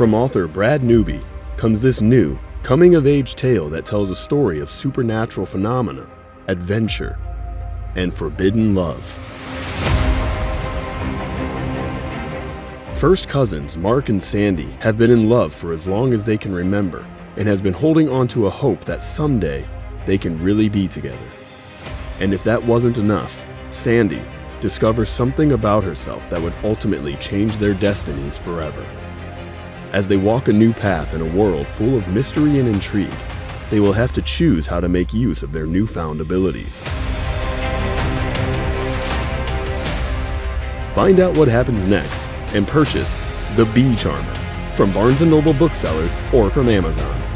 From author Brad Newby comes this new, coming of age tale that tells a story of supernatural phenomena, adventure, and forbidden love. First cousins Mark and Sandy have been in love for as long as they can remember and has been holding on to a hope that someday they can really be together. And if that wasn't enough, Sandy discovers something about herself that would ultimately change their destinies forever. As they walk a new path in a world full of mystery and intrigue, they will have to choose how to make use of their newfound abilities. Find out what happens next and purchase The Bee Charmer from Barnes & Noble booksellers or from Amazon.